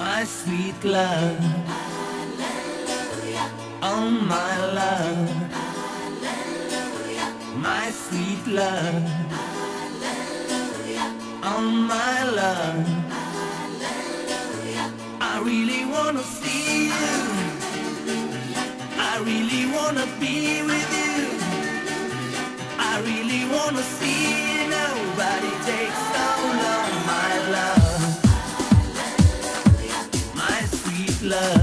my sweet love. Hallelujah. Oh, my love. Hallelujah. My sweet love. Hallelujah. Oh, my love. Hallelujah. I really want to see you. I really want to be with you. I really want to see you. Nobody take so long, my love. love.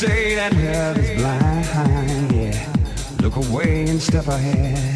say that love is blind, yeah. Look away and step ahead.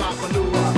my manure.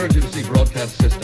Emergency broadcast system.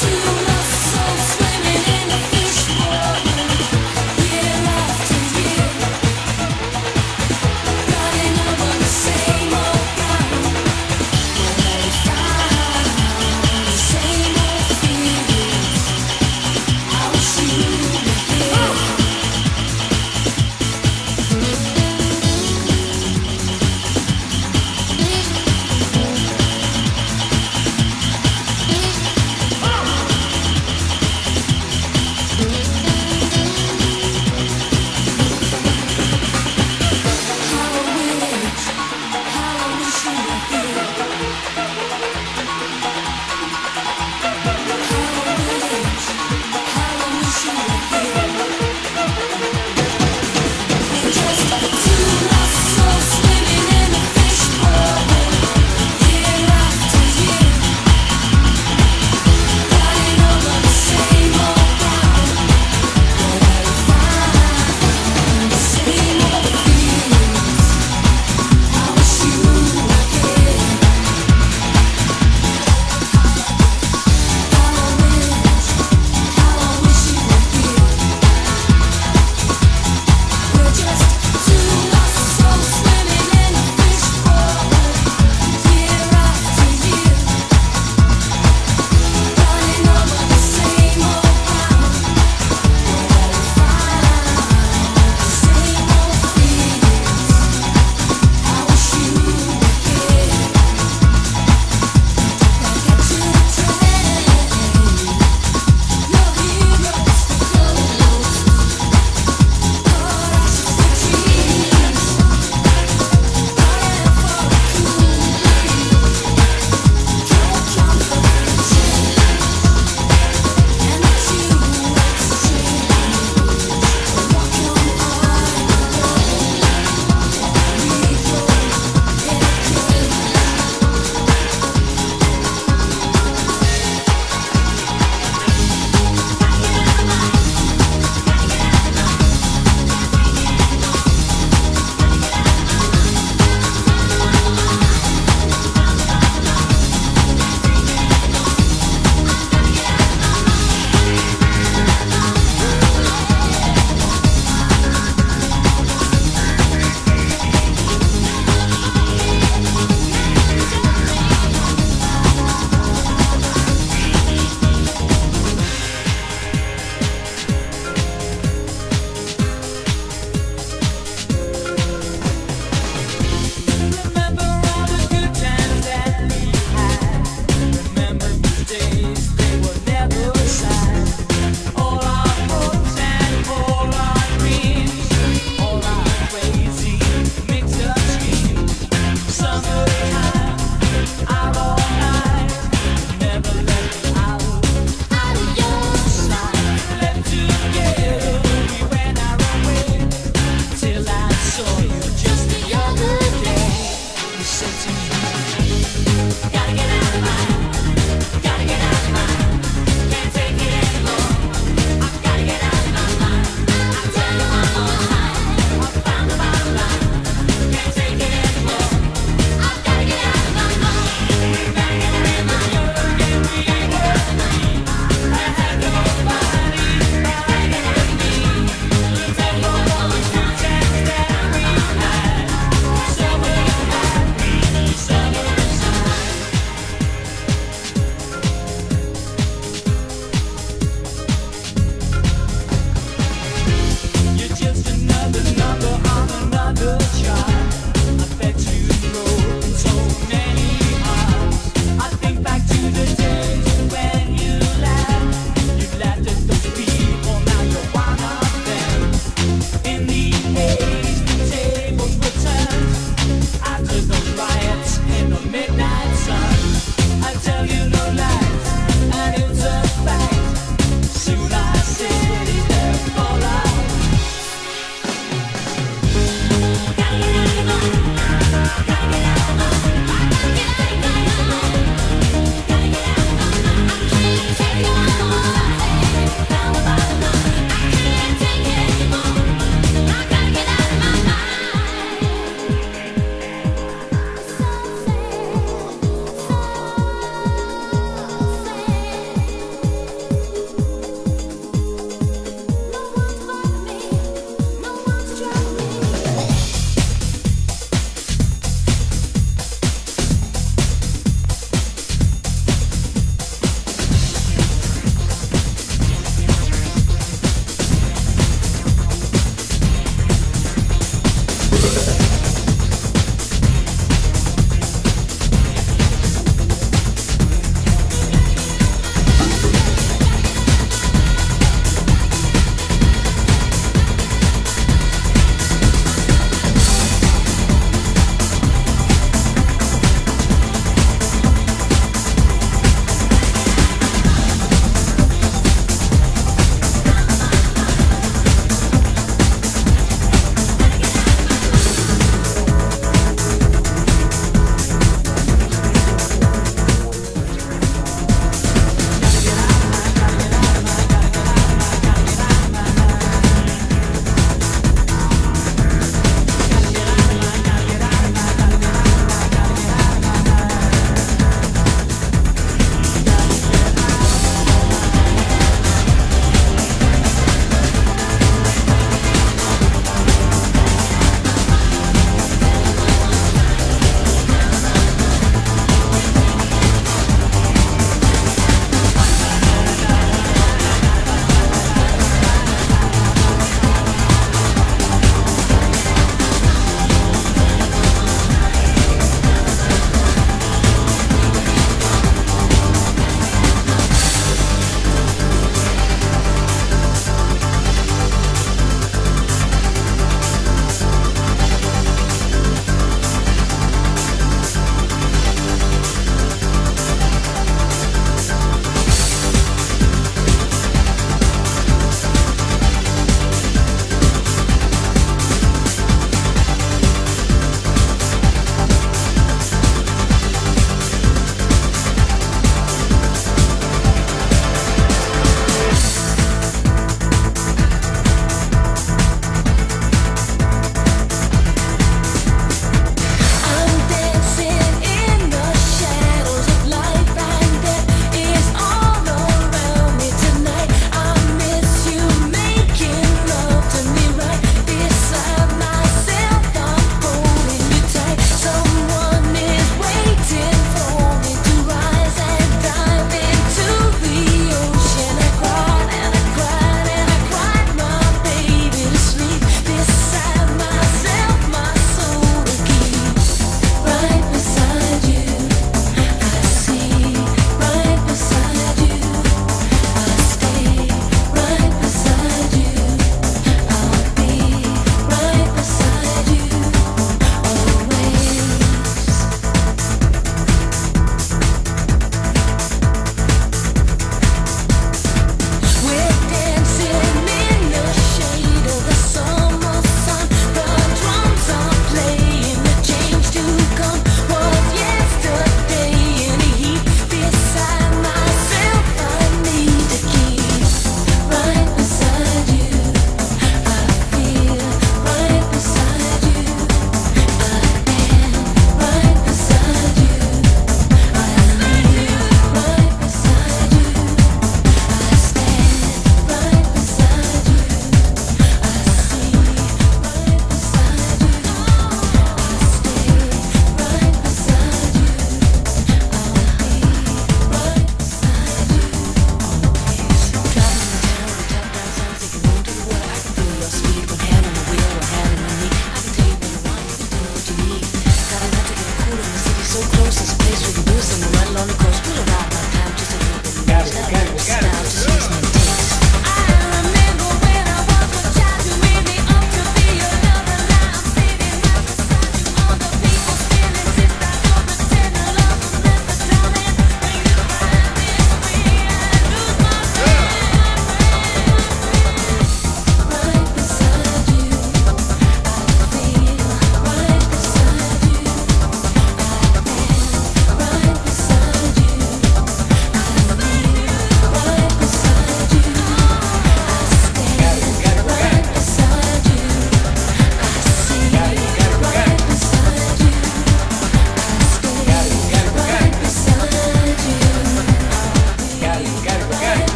to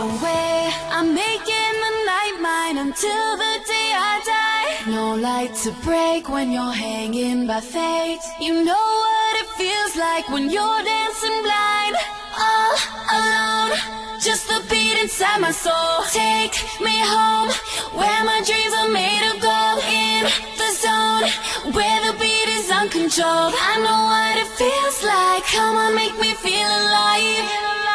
away. I'm making the night mine until the day I die. No light to break when you're hanging by fate. You know what it feels like when you're dancing blind. All alone, just the beat inside my soul. Take me home, where my dreams are made of gold. In the zone, where the beat is uncontrolled. I know what it feels like. Come on, make me feel alive.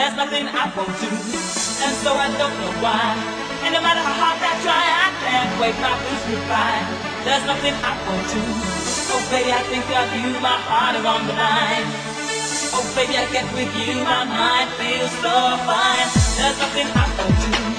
There's nothing I won't do, and so I don't know why. And no matter how hard I try, I can't wait my blues goodbye. There's nothing I won't do. Oh baby, I think of you, my heart is on the line. Oh baby, I get with you, my mind feels so fine. There's nothing I won't do.